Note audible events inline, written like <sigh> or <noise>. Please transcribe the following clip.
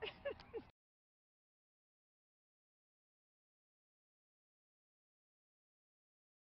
that. <laughs>